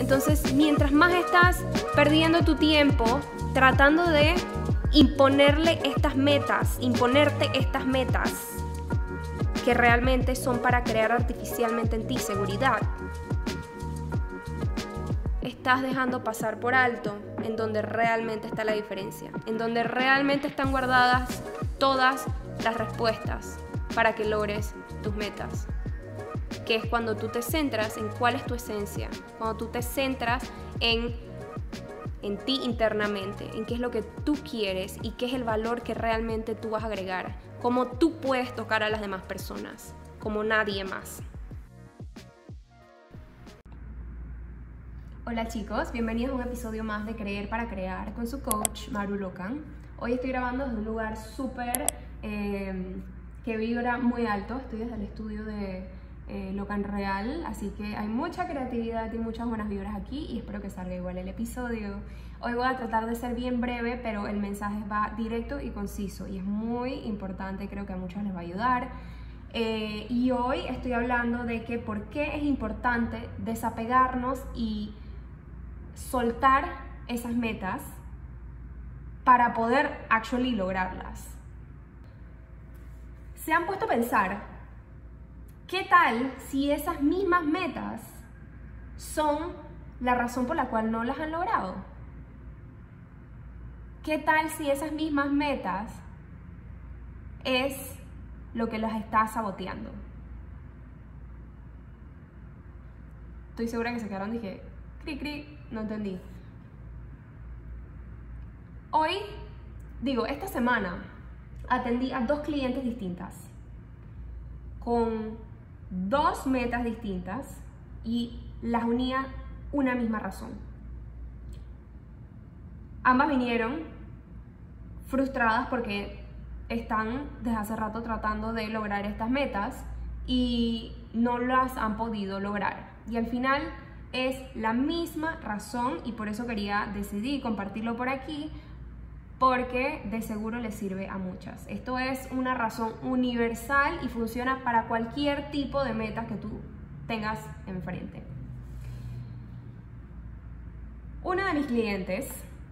Entonces, mientras más estás perdiendo tu tiempo tratando de imponerle estas metas, imponerte estas metas que realmente son para crear artificialmente en ti seguridad, estás dejando pasar por alto en donde realmente está la diferencia, en donde realmente están guardadas todas las respuestas para que logres tus metas que es cuando tú te centras en cuál es tu esencia, cuando tú te centras en, en ti internamente, en qué es lo que tú quieres y qué es el valor que realmente tú vas a agregar, cómo tú puedes tocar a las demás personas, como nadie más. Hola chicos, bienvenidos a un episodio más de Creer para Crear con su coach Maru Locan. Hoy estoy grabando desde un lugar súper eh, que vibra muy alto, estoy desde el estudio de eh, Locan Real, así que hay mucha creatividad y muchas buenas vibras aquí y espero que salga igual el episodio. Hoy voy a tratar de ser bien breve, pero el mensaje va directo y conciso y es muy importante, creo que a muchos les va a ayudar. Eh, y hoy estoy hablando de que por qué es importante desapegarnos y soltar esas metas para poder actually lograrlas. ¿Se han puesto a pensar ¿Qué tal si esas mismas metas son la razón por la cual no las han logrado? ¿Qué tal si esas mismas metas es lo que las está saboteando? Estoy segura que se quedaron, dije, cri cri, no entendí. Hoy, digo, esta semana atendí a dos clientes distintas con dos metas distintas y las unía una misma razón. Ambas vinieron frustradas porque están desde hace rato tratando de lograr estas metas y no las han podido lograr. Y al final es la misma razón y por eso quería decidir compartirlo por aquí porque de seguro le sirve a muchas. Esto es una razón universal y funciona para cualquier tipo de meta que tú tengas enfrente. Una de mis clientes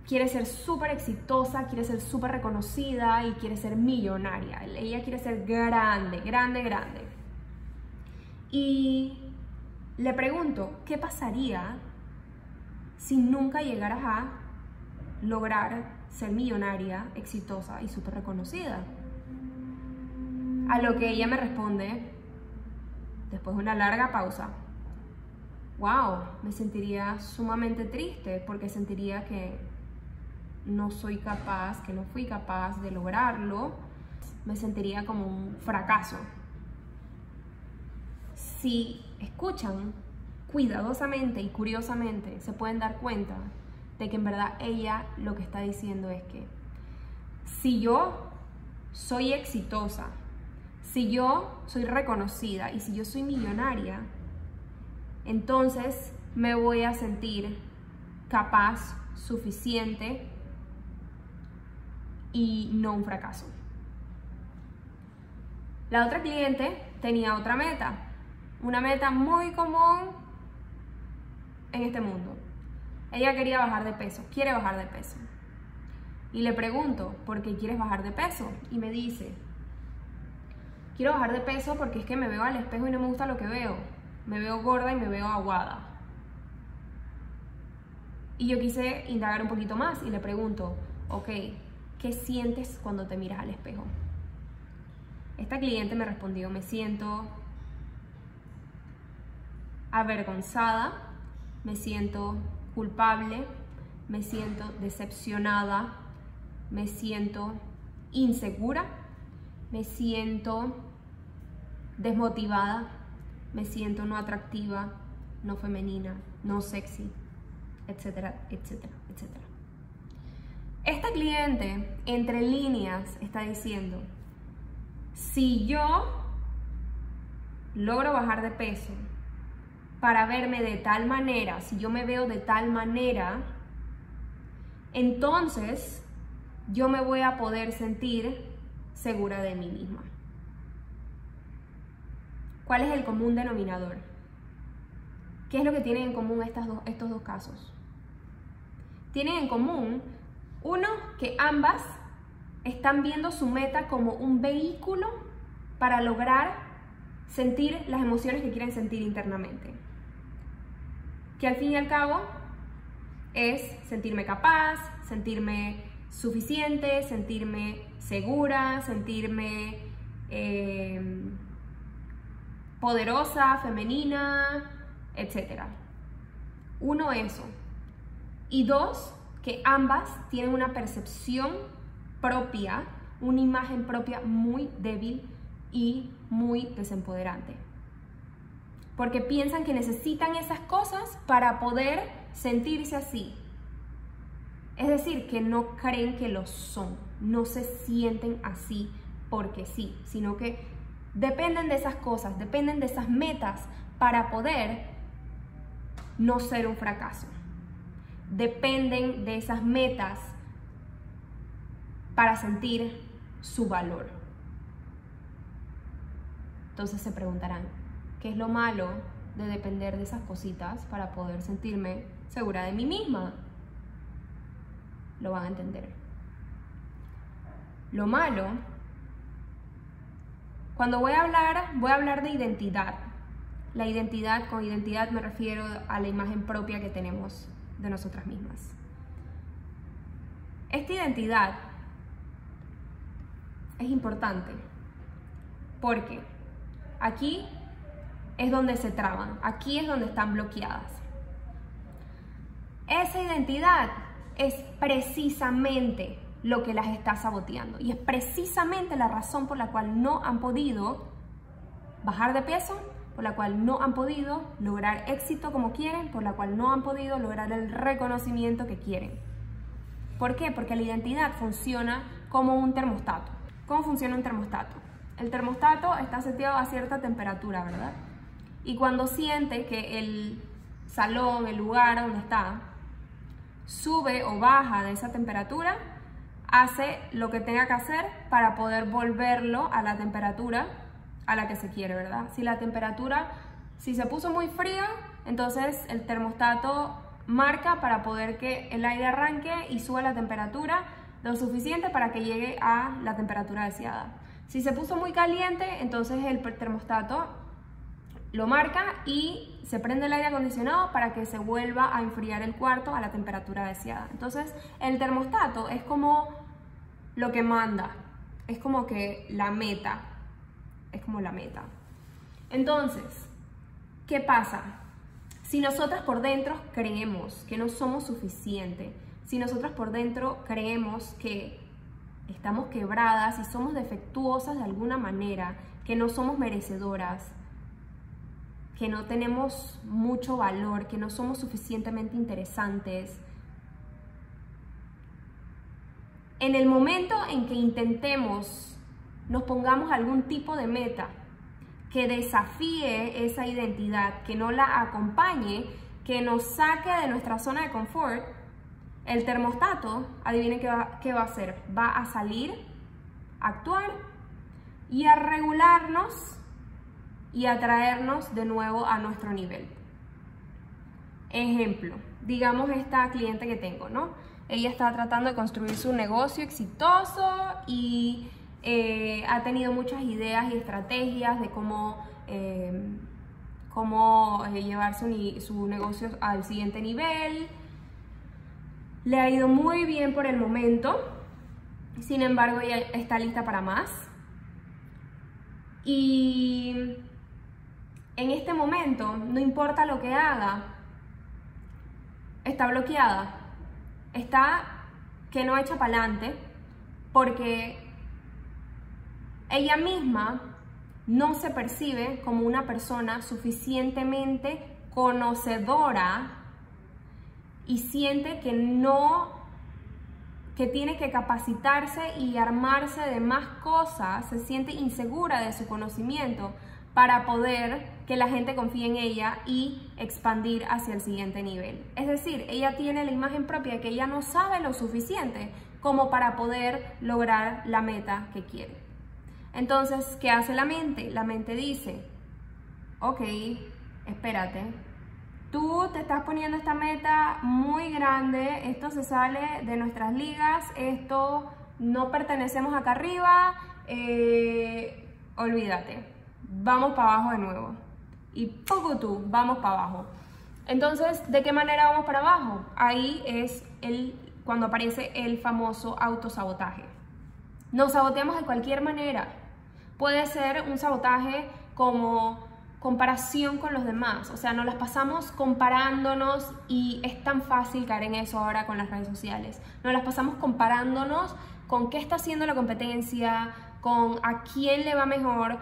quiere ser súper exitosa, quiere ser súper reconocida y quiere ser millonaria. Ella quiere ser grande, grande, grande. Y le pregunto, ¿qué pasaría si nunca llegaras a lograr ser millonaria, exitosa y súper reconocida. A lo que ella me responde, después de una larga pausa, wow, me sentiría sumamente triste porque sentiría que no soy capaz, que no fui capaz de lograrlo, me sentiría como un fracaso. Si escuchan cuidadosamente y curiosamente, se pueden dar cuenta de que en verdad ella lo que está diciendo es que si yo soy exitosa, si yo soy reconocida y si yo soy millonaria, entonces me voy a sentir capaz, suficiente y no un fracaso. La otra cliente tenía otra meta, una meta muy común en este mundo. Ella quería bajar de peso, quiere bajar de peso. Y le pregunto, ¿por qué quieres bajar de peso? Y me dice, quiero bajar de peso porque es que me veo al espejo y no me gusta lo que veo. Me veo gorda y me veo aguada. Y yo quise indagar un poquito más y le pregunto, ok, ¿qué sientes cuando te miras al espejo? Esta cliente me respondió, me siento avergonzada, me siento culpable, me siento decepcionada, me siento insegura, me siento desmotivada, me siento no atractiva, no femenina, no sexy, etcétera, etcétera, etcétera. Esta cliente, entre líneas, está diciendo, si yo logro bajar de peso, para verme de tal manera, si yo me veo de tal manera, entonces yo me voy a poder sentir segura de mí misma. ¿Cuál es el común denominador? ¿Qué es lo que tienen en común estas estos dos casos? Tienen en común, uno, que ambas están viendo su meta como un vehículo para lograr sentir las emociones que quieren sentir internamente. Que al fin y al cabo es sentirme capaz, sentirme suficiente, sentirme segura, sentirme eh, poderosa, femenina, etc. Uno, eso. Y dos, que ambas tienen una percepción propia, una imagen propia muy débil y muy desempoderante. Porque piensan que necesitan esas cosas para poder sentirse así. Es decir, que no creen que lo son, no se sienten así porque sí, sino que dependen de esas cosas, dependen de esas metas para poder no ser un fracaso. Dependen de esas metas para sentir su valor. Entonces se preguntarán, ¿qué es lo malo de depender de esas cositas para poder sentirme segura de mí misma? Lo van a entender. Lo malo, cuando voy a hablar, voy a hablar de identidad. La identidad, con identidad me refiero a la imagen propia que tenemos de nosotras mismas. Esta identidad es importante porque aquí es donde se traban, aquí es donde están bloqueadas. Esa identidad es precisamente lo que las está saboteando y es precisamente la razón por la cual no han podido bajar de peso, por la cual no han podido lograr éxito como quieren, por la cual no han podido lograr el reconocimiento que quieren. ¿Por qué? Porque la identidad funciona como un termostato. ¿Cómo funciona un termostato? El termostato está seteado a cierta temperatura, ¿verdad? Y cuando siente que el salón, el lugar donde está, sube o baja de esa temperatura, hace lo que tenga que hacer para poder volverlo a la temperatura a la que se quiere, ¿verdad? Si la temperatura, si se puso muy fría, entonces el termostato marca para poder que el aire arranque y suba la temperatura lo suficiente para que llegue a la temperatura deseada. Si se puso muy caliente, entonces el termostato lo marca y se prende el aire acondicionado para que se vuelva a enfriar el cuarto a la temperatura deseada. Entonces, el termostato es como lo que manda, es como que la meta, es como la meta. Entonces, ¿qué pasa? Si nosotras por dentro creemos que no somos suficientes, si nosotros por dentro creemos que estamos quebradas y somos defectuosas de alguna manera, que no somos merecedoras, que no tenemos mucho valor, que no somos suficientemente interesantes, en el momento en que intentemos, nos pongamos algún tipo de meta que desafíe esa identidad, que no la acompañe, que nos saque de nuestra zona de confort, el termostato, adivinen qué va, a hacer. Va a salir, actuar y a regularnos y a traernos de nuevo a nuestro nivel. Ejemplo, digamos esta cliente que tengo, ¿no? Ella está tratando de construir su negocio exitoso y eh, ha tenido muchas ideas y estrategias de cómo, eh, cómo eh, llevar su, su negocio al siguiente nivel le ha ido muy bien por el momento, sin embargo ella está lista para más. Y en este momento, no importa lo que haga, está bloqueada, está que no echa para adelante, porque ella misma no se percibe como una persona suficientemente conocedora y siente que no, que tiene que capacitarse y armarse de más cosas, se siente insegura de su conocimiento para poder que la gente confíe en ella y expandir hacia el siguiente nivel. Es decir, ella tiene la imagen propia de que ella no sabe lo suficiente como para poder lograr la meta que quiere. Entonces, ¿qué hace la mente? La mente dice, ok, espérate, Tú te estás poniendo esta meta muy grande, esto se sale de nuestras ligas, esto no pertenecemos acá arriba, eh, olvídate, vamos para abajo de nuevo. Y poco tú, vamos para abajo. Entonces, ¿de qué manera vamos para abajo? Ahí es el, cuando aparece el famoso autosabotaje. Nos saboteamos de cualquier manera. Puede ser un sabotaje como comparación con los demás, o sea, nos las pasamos comparándonos y es tan fácil caer en eso ahora con las redes sociales. Nos las pasamos comparándonos con qué está haciendo la competencia, con a quién le va mejor,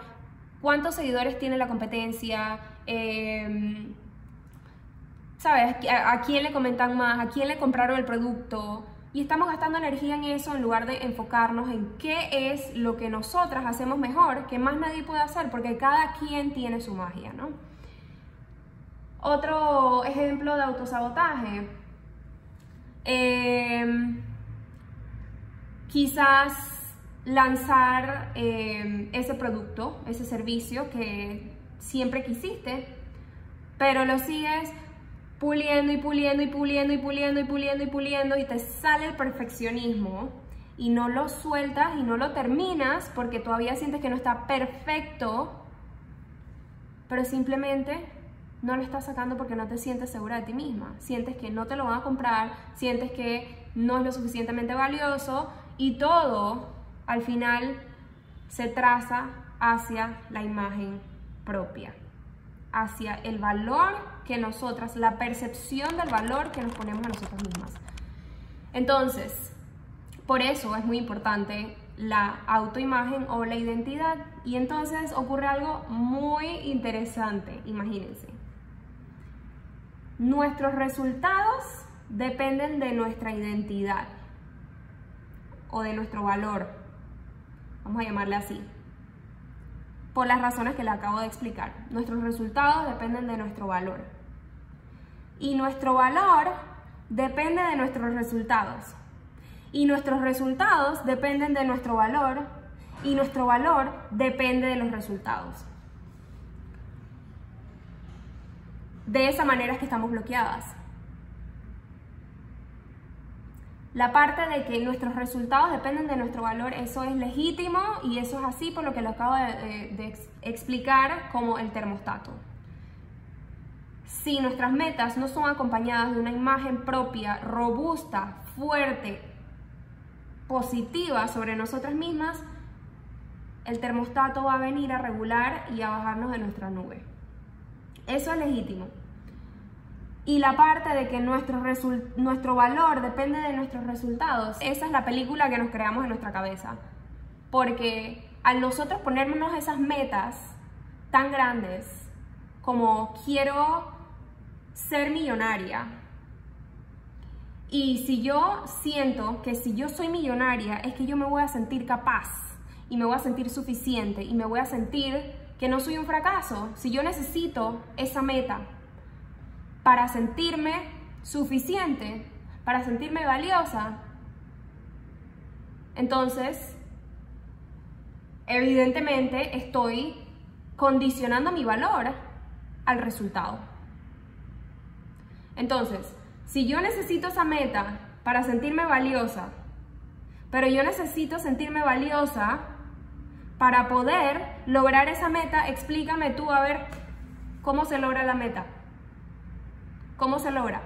cuántos seguidores tiene la competencia, em, ¿sabes? A, quién le comentan más, a quién le compraron el producto. Y estamos gastando energía en eso en lugar de enfocarnos en qué es lo que nosotras hacemos mejor, que más nadie puede hacer, porque cada quien tiene su magia, ¿no? Otro ejemplo de autosabotaje. Em, quizás lanzar em, ese producto, ese servicio que siempre quisiste, pero lo sigues puliendo y puliendo y puliendo y puliendo y puliendo y puliendo y te sale el perfeccionismo y no lo sueltas y no lo terminas porque todavía sientes que no está perfecto, pero simplemente no lo estás sacando porque no te sientes segura de ti misma. Sientes que no te lo van a comprar, sientes que no es lo suficientemente valioso y todo al final se traza hacia la imagen propia, hacia el valor que nosotras, la percepción del valor que nos ponemos a nosotras mismas. Entonces, por eso es muy importante la autoimagen o la identidad. Y entonces ocurre algo muy interesante, imagínense. Nuestros resultados dependen de nuestra identidad o de nuestro valor. Vamos a llamarle así por las razones que le acabo de explicar. Nuestros resultados dependen de nuestro valor. Y nuestro valor depende de nuestros resultados. Y nuestros resultados dependen de nuestro valor. Y nuestro valor depende de los resultados. De esa manera es que estamos bloqueadas. La parte de que nuestros resultados dependen de nuestro valor, eso es legítimo y eso es así por lo que lo acabo de, explicar como el termostato. Si nuestras metas no son acompañadas de una imagen propia, robusta, fuerte, positiva sobre nosotras mismas, el termostato va a venir a regular y a bajarnos de nuestra nube. Eso es legítimo y la parte de que nuestro, valor depende de nuestros resultados, esa es la película que nos creamos en nuestra cabeza. Porque al nosotros ponernos esas metas tan grandes como quiero ser millonaria, y si yo siento que si yo soy millonaria es que yo me voy a sentir capaz y me voy a sentir suficiente y me voy a sentir que no soy un fracaso, si yo necesito esa meta para sentirme suficiente, para sentirme valiosa, entonces, evidentemente estoy condicionando mi valor al resultado. Entonces, si yo necesito esa meta para sentirme valiosa, pero yo necesito sentirme valiosa para poder lograr esa meta, explícame tú a ver cómo se logra la meta. ¿Cómo se logra?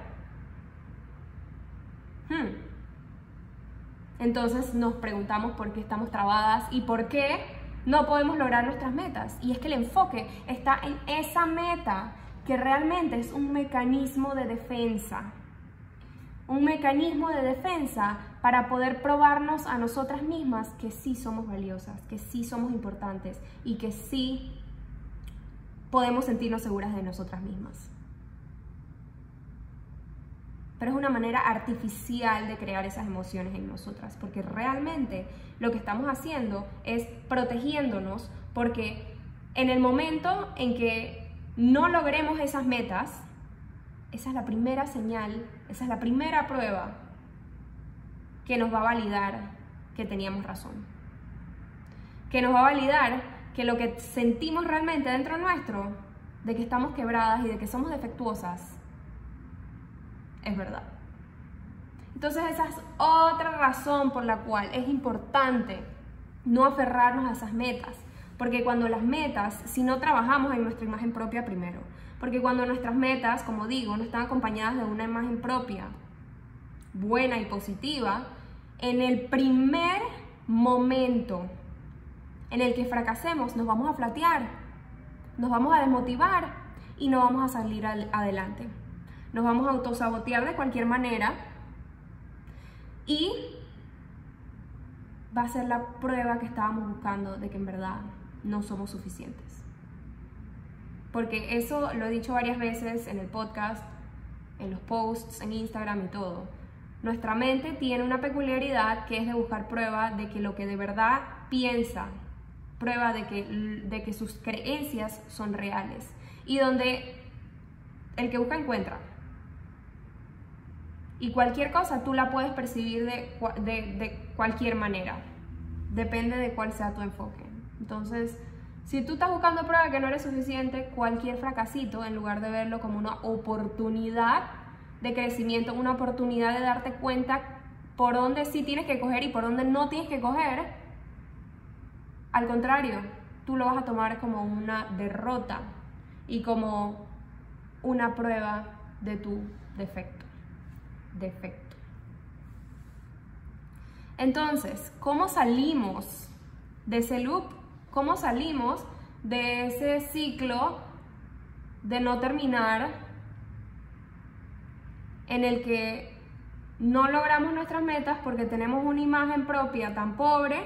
Hmm. Entonces nos preguntamos por qué estamos trabadas y por qué no podemos lograr nuestras metas. Y es que el enfoque está en esa meta que realmente es un mecanismo de defensa. Un mecanismo de defensa para poder probarnos a nosotras mismas que sí somos valiosas, que sí somos importantes y que sí podemos sentirnos seguras de nosotras mismas pero es una manera artificial de crear esas emociones en nosotras, porque realmente lo que estamos haciendo es protegiéndonos, porque en el momento en que no logremos esas metas, esa es la primera señal, esa es la primera prueba que nos va a validar que teníamos razón. Que nos va a validar que lo que sentimos realmente dentro nuestro, de que estamos quebradas y de que somos defectuosas, es verdad. Entonces esa es otra razón por la cual es importante no aferrarnos a esas metas. Porque cuando las metas, si no trabajamos en nuestra imagen propia primero, porque cuando nuestras metas, como digo, no están acompañadas de una imagen propia buena y positiva, en el primer momento en el que fracasemos nos vamos a flatear, nos vamos a desmotivar y no vamos a salir adelante. Nos vamos a autosabotear de cualquier manera y va a ser la prueba que estábamos buscando de que en verdad no somos suficientes. Porque eso lo he dicho varias veces en el podcast, en los posts, en Instagram y todo. Nuestra mente tiene una peculiaridad que es de buscar prueba de que lo que de verdad piensa, prueba de que, de que sus creencias son reales. Y donde el que busca encuentra. Y cualquier cosa tú la puedes percibir de, de, cualquier manera. Depende de cuál sea tu enfoque. Entonces, si tú estás buscando prueba que no eres suficiente, cualquier fracasito, en lugar de verlo como una oportunidad de crecimiento, una oportunidad de darte cuenta por dónde sí tienes que coger y por dónde no tienes que coger, al contrario, tú lo vas a tomar como una derrota y como una prueba de tu defecto defecto. Entonces, ¿cómo salimos de ese loop? ¿Cómo salimos de ese ciclo de no terminar en el que no logramos nuestras metas porque tenemos una imagen propia tan pobre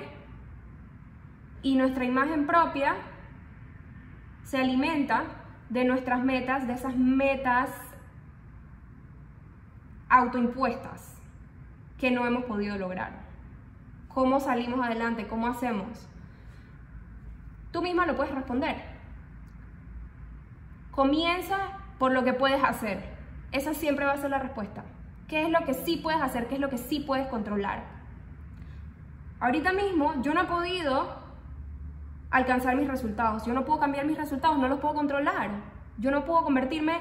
y nuestra imagen propia se alimenta de nuestras metas, de esas metas autoimpuestas que no hemos podido lograr. ¿Cómo salimos adelante? ¿Cómo hacemos? Tú misma lo puedes responder. Comienza por lo que puedes hacer. Esa siempre va a ser la respuesta. ¿Qué es lo que sí puedes hacer? ¿Qué es lo que sí puedes controlar? Ahorita mismo yo no he podido alcanzar mis resultados. Yo no puedo cambiar mis resultados, no los puedo controlar. Yo no puedo convertirme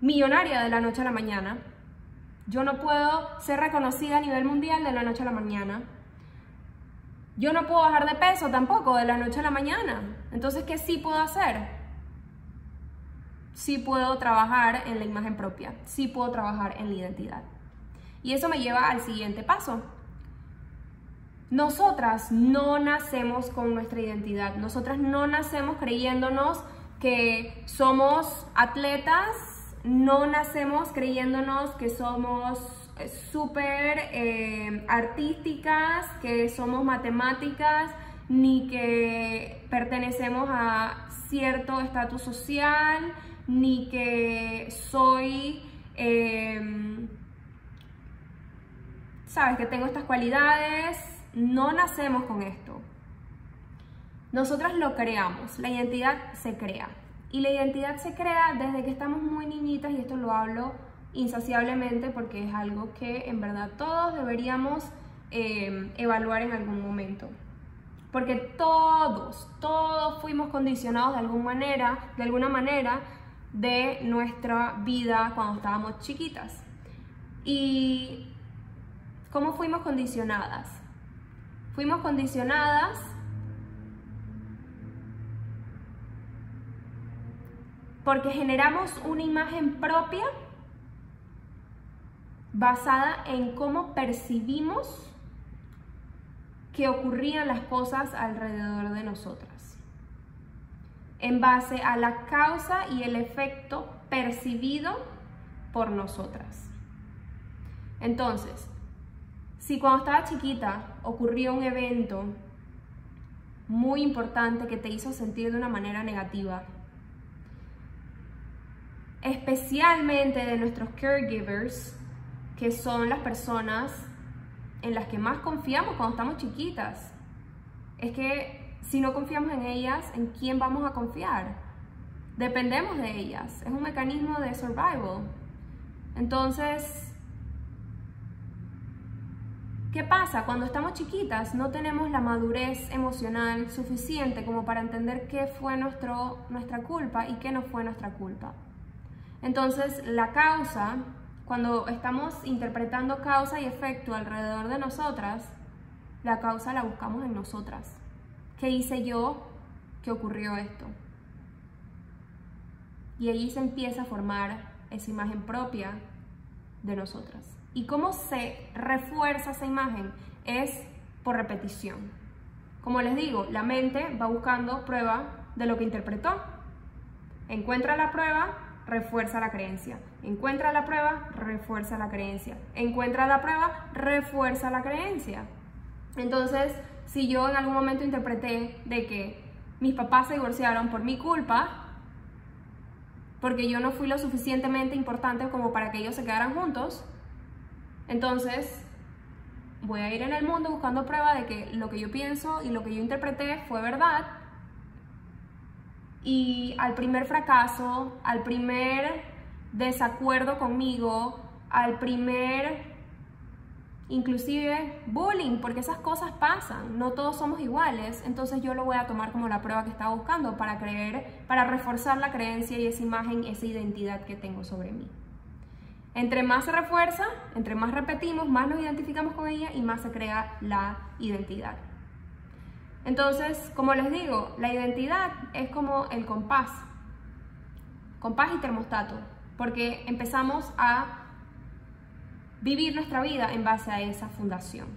millonaria de la noche a la mañana. Yo no puedo ser reconocida a nivel mundial de la noche a la mañana. Yo no puedo bajar de peso tampoco de la noche a la mañana. Entonces, ¿qué sí puedo hacer? Sí puedo trabajar en la imagen propia, sí puedo trabajar en la identidad. Y eso me lleva al siguiente paso. Nosotras no nacemos con nuestra identidad, nosotras no nacemos creyéndonos que somos atletas no nacemos creyéndonos que somos eh, súper eh, artísticas, que somos matemáticas, ni que pertenecemos a cierto estatus social, ni que soy, em, sabes, que tengo estas cualidades. No nacemos con esto. Nosotras lo creamos, la identidad se crea. Y la identidad se crea desde que estamos muy niñitas y esto lo hablo insaciablemente porque es algo que en verdad todos deberíamos em, evaluar en algún momento. Porque todos, todos fuimos condicionados de alguna manera, de alguna manera de nuestra vida cuando estábamos chiquitas. ¿Y cómo fuimos condicionadas? Fuimos condicionadas porque generamos una imagen propia basada en cómo percibimos que ocurrían las cosas alrededor de nosotras, en base a la causa y el efecto percibido por nosotras. Entonces, si cuando estaba chiquita ocurrió un evento muy importante que te hizo sentir de una manera negativa, especialmente de nuestros caregivers, que son las personas en las que más confiamos cuando estamos chiquitas. Es que si no confiamos en ellas, ¿en quién vamos a confiar? Dependemos de ellas. Es un mecanismo de survival. Entonces, ¿qué pasa? Cuando estamos chiquitas no tenemos la madurez emocional suficiente como para entender qué fue nuestro, nuestra culpa y qué no fue nuestra culpa. Entonces, la causa, cuando estamos interpretando causa y efecto alrededor de nosotras, la causa la buscamos en nosotras. ¿Qué hice yo que ocurrió esto? Y allí se empieza a formar esa imagen propia de nosotras. ¿Y cómo se refuerza esa imagen? Es por repetición. Como les digo, la mente va buscando prueba de lo que interpretó. Encuentra la prueba, refuerza la creencia. Encuentra la prueba, refuerza la creencia. Encuentra la prueba, refuerza la creencia. Entonces, si yo en algún momento interpreté de que mis papás se divorciaron por mi culpa, porque yo no fui lo suficientemente importante como para que ellos se quedaran juntos, entonces voy a ir en el mundo buscando prueba de que lo que yo pienso y lo que yo interpreté fue verdad. Y al primer fracaso, al primer desacuerdo conmigo, al primer inclusive bullying, porque esas cosas pasan, no todos somos iguales, entonces yo lo voy a tomar como la prueba que estaba buscando para creer, para reforzar la creencia y esa imagen, esa identidad que tengo sobre mí. Entre más se refuerza, entre más repetimos, más nos identificamos con ella y más se crea la identidad. Entonces, como les digo, la identidad es como el compás, compás y termostato, porque empezamos a vivir nuestra vida en base a esa fundación.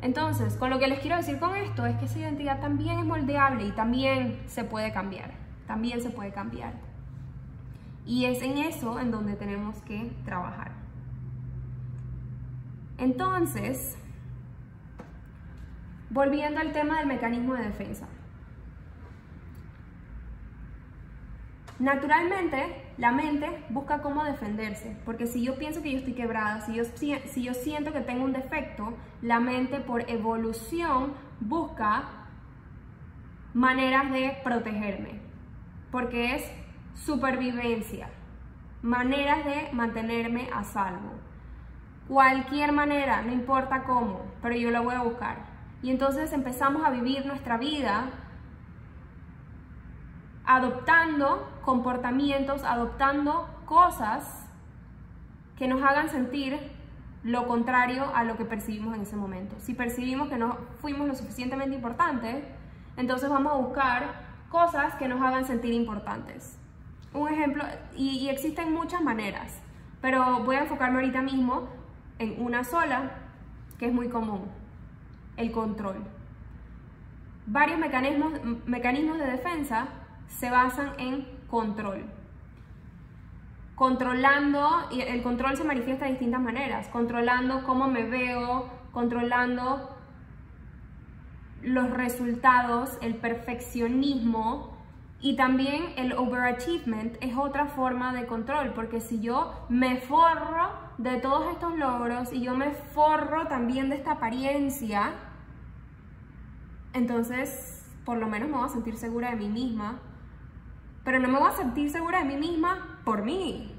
Entonces, con lo que les quiero decir con esto es que esa identidad también es moldeable y también se puede cambiar, también se puede cambiar. Y es en eso en donde tenemos que trabajar. Entonces, volviendo al tema del mecanismo de defensa. Naturalmente, la mente busca cómo defenderse, porque si yo pienso que yo estoy quebrada, si yo, si yo siento que tengo un defecto, la mente por evolución busca maneras de protegerme, porque es supervivencia, maneras de mantenerme a salvo. Cualquier manera, no importa cómo, pero yo la voy a buscar. Y entonces empezamos a vivir nuestra vida adoptando comportamientos, adoptando cosas que nos hagan sentir lo contrario a lo que percibimos en ese momento. Si percibimos que no fuimos lo suficientemente importantes, entonces vamos a buscar cosas que nos hagan sentir importantes. Un ejemplo, y, existen muchas maneras, pero voy a enfocarme ahorita mismo en una sola, que es muy común, el control. Varios mecanismos, mecanismos de defensa se basan en control. Controlando, y el control se manifiesta de distintas maneras, controlando cómo me veo, controlando los resultados, el perfeccionismo y también el overachievement es otra forma de control, porque si yo me forro de todos estos logros y yo me forro también de esta apariencia, entonces por lo menos me voy a sentir segura de mí misma pero no me voy a sentir segura de mí misma por mí,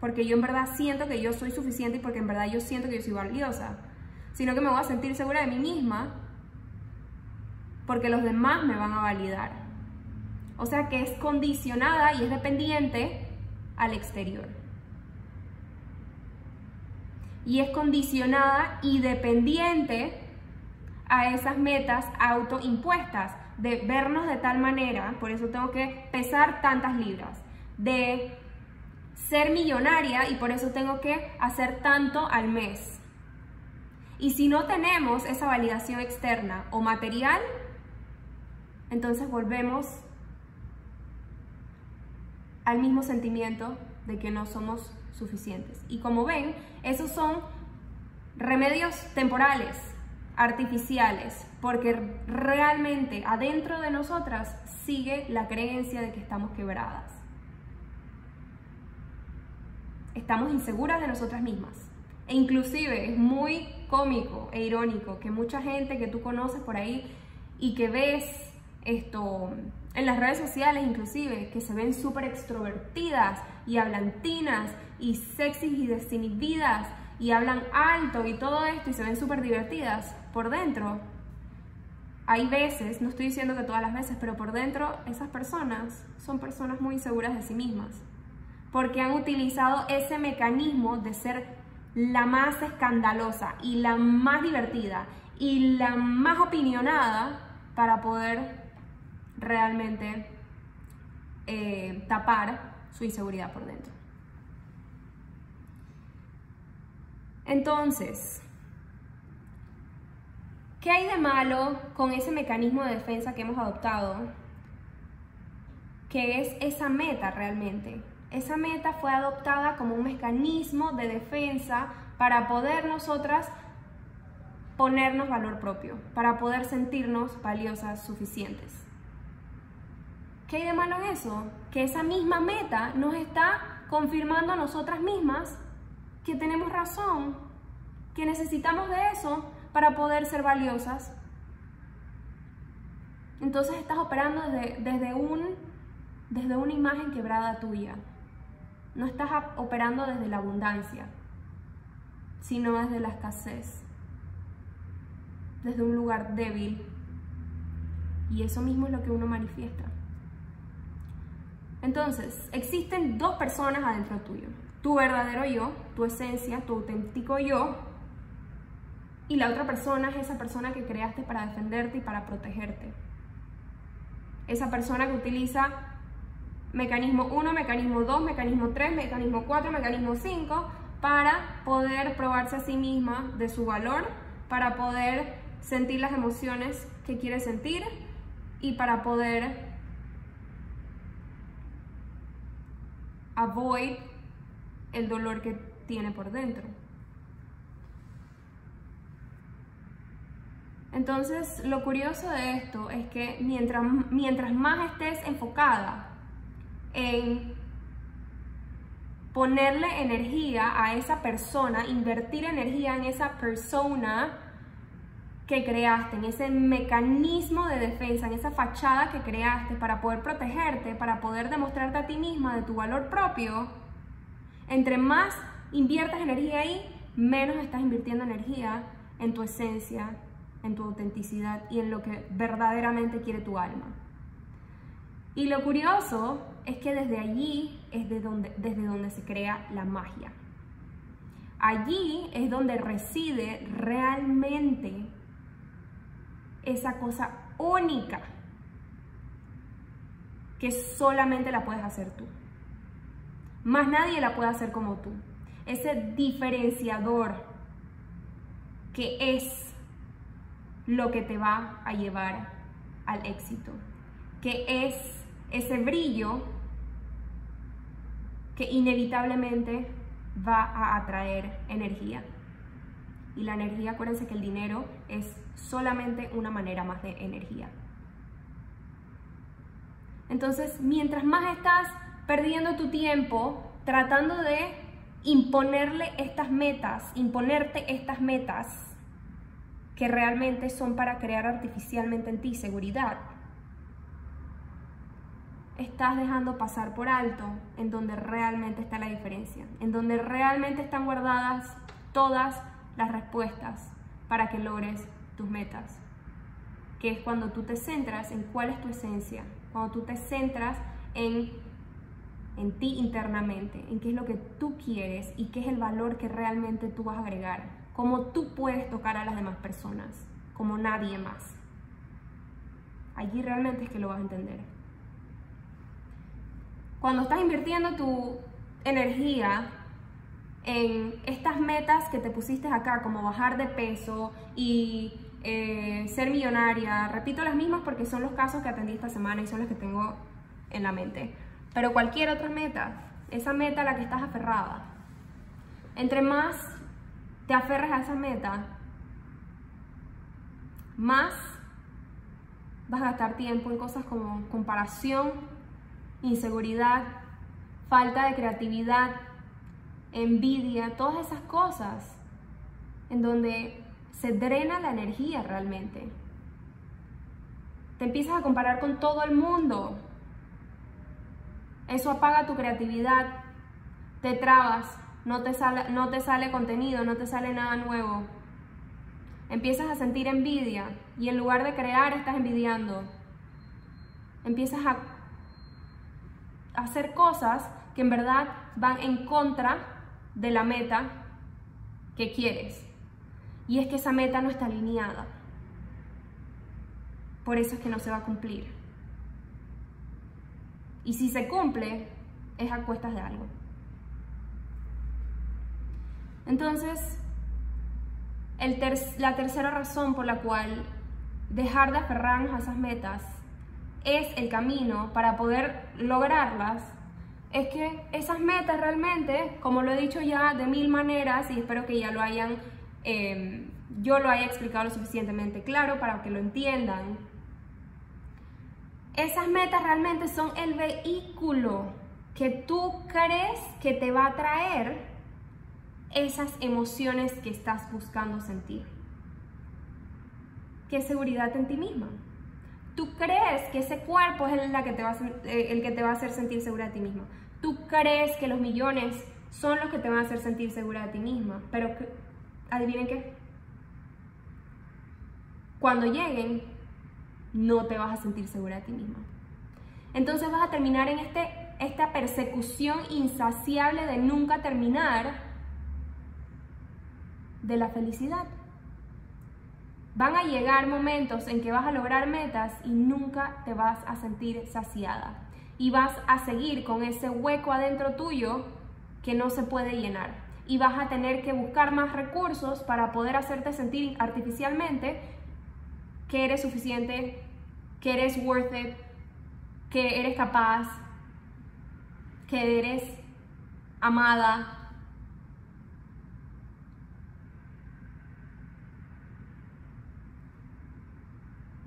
porque yo en verdad siento que yo soy suficiente y porque en verdad yo siento que yo soy valiosa, sino que me voy a sentir segura de mí misma porque los demás me van a validar. O sea que es condicionada y es dependiente al exterior. Y es condicionada y dependiente a esas metas autoimpuestas de vernos de tal manera, por eso tengo que pesar tantas libras, de ser millonaria y por eso tengo que hacer tanto al mes. Y si no tenemos esa validación externa o material, entonces volvemos al mismo sentimiento de que no somos suficientes. Y como ven, esos son remedios temporales, artificiales, porque realmente adentro de nosotras sigue la creencia de que estamos quebradas. Estamos inseguras de nosotras mismas. E inclusive es muy cómico e irónico que mucha gente que tú conoces por ahí y que ves esto en las redes sociales inclusive, que se ven súper extrovertidas y hablantinas y sexys y desinhibidas y hablan alto y todo esto y se ven súper divertidas, por dentro hay veces, no estoy diciendo que todas las veces, pero por dentro esas personas son personas muy seguras de sí mismas. porque han utilizado ese mecanismo de ser la más escandalosa y la más divertida y la más opinionada para poder realmente eh, tapar su inseguridad por dentro. Entonces, ¿qué hay de malo con ese mecanismo de defensa que hemos adoptado? Que es esa meta realmente. Esa meta fue adoptada como un mecanismo de defensa para poder nosotras ponernos valor propio, para poder sentirnos valiosas suficientes. ¿Qué hay de malo en eso? Que esa misma meta nos está confirmando a nosotras mismas que tenemos razón, que necesitamos de eso para poder ser valiosas. Entonces estás operando desde, desde, un, desde una imagen quebrada tuya. No estás operando desde la abundancia, sino desde la escasez, desde un lugar débil. Y eso mismo es lo que uno manifiesta. Entonces, existen dos personas adentro tuyo tu verdadero yo, tu esencia, tu auténtico yo, y la otra persona es esa persona que creaste para defenderte y para protegerte. Esa persona que utiliza mecanismo 1, mecanismo 2, mecanismo 3, mecanismo 4, mecanismo 5 para poder probarse a sí misma de su valor, para poder sentir las emociones que quiere sentir y para poder avoid el dolor que tiene por dentro. Entonces, lo curioso de esto es que mientras, mientras más estés enfocada en ponerle energía a esa persona, invertir energía en esa persona que creaste, en ese mecanismo de defensa, en esa fachada que creaste para poder protegerte, para poder demostrarte a ti misma de tu valor propio, entre más inviertas energía ahí, menos estás invirtiendo energía en tu esencia, en tu autenticidad y en lo que verdaderamente quiere tu alma. Y lo curioso es que desde allí es de donde, desde donde se crea la magia. Allí es donde reside realmente esa cosa única que solamente la puedes hacer tú. Más nadie la puede hacer como tú. Ese diferenciador que es lo que te va a llevar al éxito. Que es ese brillo que inevitablemente va a atraer energía. Y la energía, acuérdense que el dinero es solamente una manera más de energía. Entonces, mientras más estás perdiendo tu tiempo tratando de imponerle estas metas, imponerte estas metas que realmente son para crear artificialmente en ti seguridad. Estás dejando pasar por alto en donde realmente está la diferencia, en donde realmente están guardadas todas las respuestas para que logres tus metas, que es cuando tú te centras en cuál es tu esencia, cuando tú te centras en en ti internamente, en qué es lo que tú quieres y qué es el valor que realmente tú vas a agregar, cómo tú puedes tocar a las demás personas, como nadie más. Allí realmente es que lo vas a entender. Cuando estás invirtiendo tu energía en estas metas que te pusiste acá, como bajar de peso y eh, ser millonaria, repito las mismas porque son los casos que atendí esta semana y son los que tengo en la mente pero cualquier otra meta, esa meta a la que estás aferrada, entre más te aferres a esa meta, más vas a gastar tiempo en cosas como comparación, inseguridad, falta de creatividad, envidia, todas esas cosas en donde se drena la energía realmente. Te empiezas a comparar con todo el mundo, eso apaga tu creatividad, te trabas, no te sale, no te sale contenido, no te sale nada nuevo. Empiezas a sentir envidia y en lugar de crear estás envidiando. Empiezas a hacer cosas que en verdad van en contra de la meta que quieres. Y es que esa meta no está alineada. Por eso es que no se va a cumplir. Y si se cumple, es a cuestas de algo. Entonces, la tercera razón por la cual dejar de aferrarnos a esas metas es el camino para poder lograrlas, es que esas metas realmente, como lo he dicho ya de mil maneras y espero que ya lo hayan, em, yo lo haya explicado lo suficientemente claro para que lo entiendan, esas metas realmente son el vehículo que tú crees que te va a traer esas emociones que estás buscando sentir. ¿Qué seguridad en ti misma? Tú crees que ese cuerpo es el, que te va a, eh, el que te va a hacer sentir segura de ti misma. Tú crees que los millones son los que te van a hacer sentir segura de ti misma. Pero adivinen qué. Cuando lleguen, no te vas a sentir segura de ti misma. Entonces vas a terminar en este, esta persecución insaciable de nunca terminar de la felicidad. Van a llegar momentos en que vas a lograr metas y nunca te vas a sentir saciada. Y vas a seguir con ese hueco adentro tuyo que no se puede llenar. Y vas a tener que buscar más recursos para poder hacerte sentir artificialmente que eres suficiente, que eres worth it, que eres capaz, que eres amada,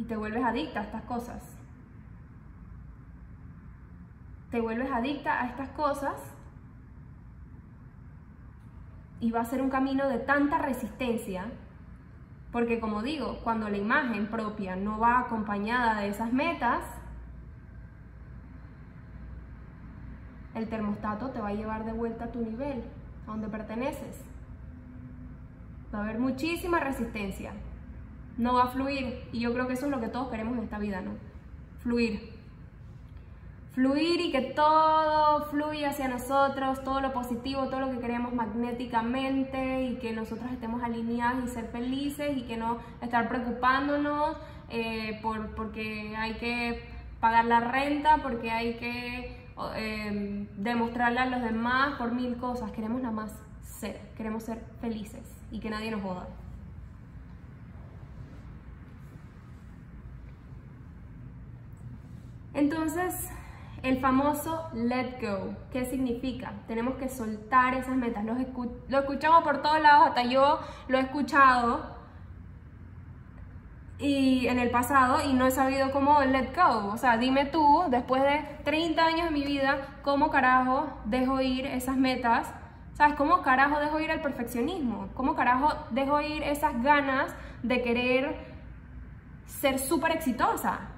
te vuelves adicta a estas cosas. Te vuelves adicta a estas cosas y va a ser un camino de tanta resistencia, porque como digo, cuando la imagen propia no va acompañada de esas metas, el termostato te va a llevar de vuelta a tu nivel, a donde perteneces. Va a haber muchísima resistencia no va a fluir. Y yo creo que eso es lo que todos queremos en esta vida, ¿no? Fluir. Fluir y que todo fluya hacia nosotros, todo lo positivo, todo lo que queremos magnéticamente y que nosotros estemos alineados y ser felices y que no estar preocupándonos eh, por, porque hay que pagar la renta, porque hay que eh, demostrarle a los demás por mil cosas. Queremos nada más ser, queremos ser felices y que nadie nos joda. Entonces, el famoso let go, ¿qué significa? Tenemos que soltar esas metas. Lo, escuchamos por todos lados, hasta yo lo he escuchado y en el pasado y no he sabido cómo let go. O sea, dime tú, después de 30 años de mi vida, ¿cómo carajo dejo ir esas metas? ¿Sabes? ¿Cómo carajo dejo ir el perfeccionismo? ¿Cómo carajo dejo ir esas ganas de querer ser súper exitosa?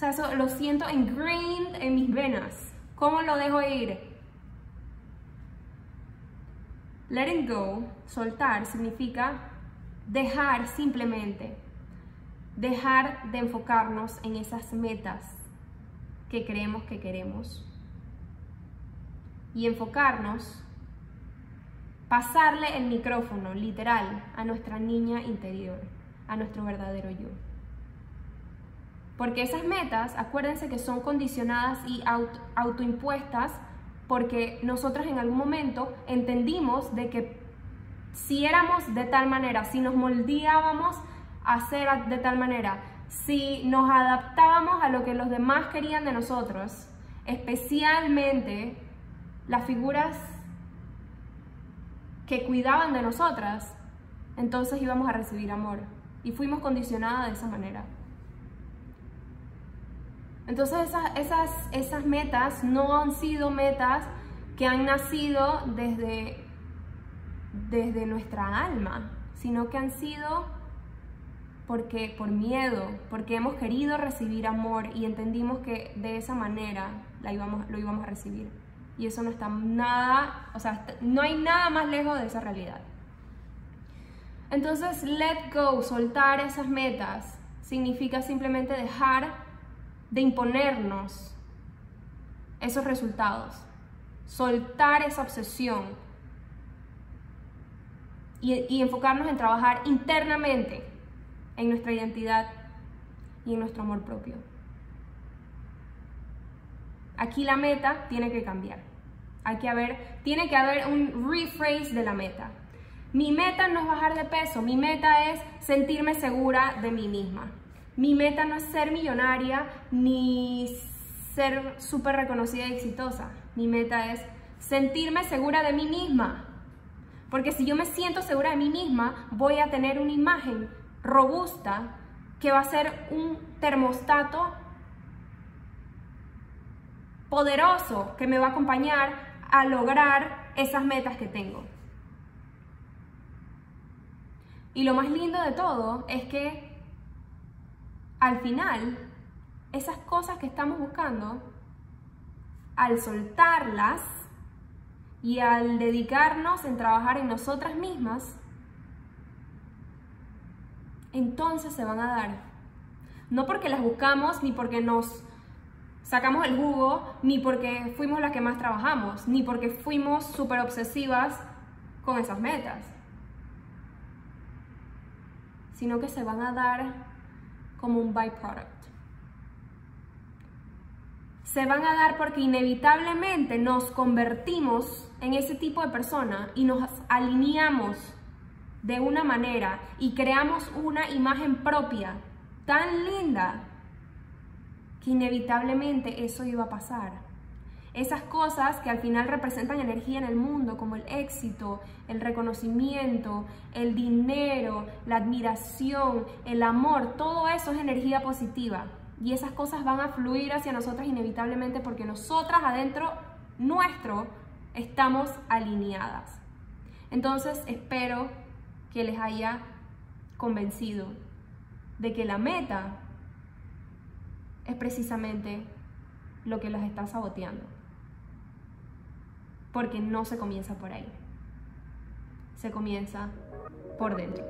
Sea, eso lo siento ingrained en mis venas. ¿Cómo lo dejo ir? Letting go, soltar, significa dejar simplemente, dejar de enfocarnos en esas metas que creemos que queremos y enfocarnos, pasarle el micrófono literal a nuestra niña interior, a nuestro verdadero yo. Porque esas metas, acuérdense que son condicionadas y autoimpuestas porque nosotros en algún momento entendimos de que si éramos de tal manera, si nos moldeábamos a ser de tal manera, si nos adaptábamos a lo que los demás querían de nosotros, especialmente las figuras que cuidaban de nosotras, entonces íbamos a recibir amor. Y fuimos condicionadas de esa manera. Entonces esas, esas, esas metas no han sido metas que han nacido desde, desde nuestra alma, sino que han sido porque por miedo, porque hemos querido recibir amor y entendimos que de esa manera la íbamos, lo íbamos a recibir. Y eso no está nada, o sea, no hay nada más lejos de esa realidad. Entonces, let go, soltar esas metas, significa simplemente dejar de imponernos esos resultados. soltar esa obsesión y, enfocarnos en trabajar internamente en nuestra identidad y en nuestro amor propio. Aquí la meta tiene que cambiar. Hay que haber, tiene que haber un rephrase de la meta. Mi meta no es bajar de peso, mi meta es sentirme segura de mí misma. Mi meta no es ser millonaria ni ser súper reconocida y exitosa. Mi meta es sentirme segura de mí misma. Porque si yo me siento segura de mí misma, voy a tener una imagen robusta que va a ser un termostato poderoso que me va a acompañar a lograr esas metas que tengo. Y lo más lindo de todo es que al final, esas cosas que estamos buscando, al soltarlas y al dedicarnos en trabajar en nosotras mismas, entonces se van a dar. No porque las buscamos, ni porque nos sacamos el jugo, ni porque fuimos las que más trabajamos, ni porque fuimos súper obsesivas con esas metas, sino que se van a dar como un byproduct. Se van a dar porque inevitablemente nos convertimos en ese tipo de persona y nos alineamos de una manera y creamos una imagen propia tan linda que inevitablemente eso iba a pasar. Esas cosas que al final representan energía en el mundo, como el éxito, el reconocimiento, el dinero, la admiración, el amor, todo eso es energía positiva. Y esas cosas van a fluir hacia nosotras inevitablemente porque nosotras adentro nuestro estamos alineadas. Entonces espero que les haya convencido de que la meta es precisamente lo que las está saboteando. Porque no se comienza por ahí. Se comienza por dentro.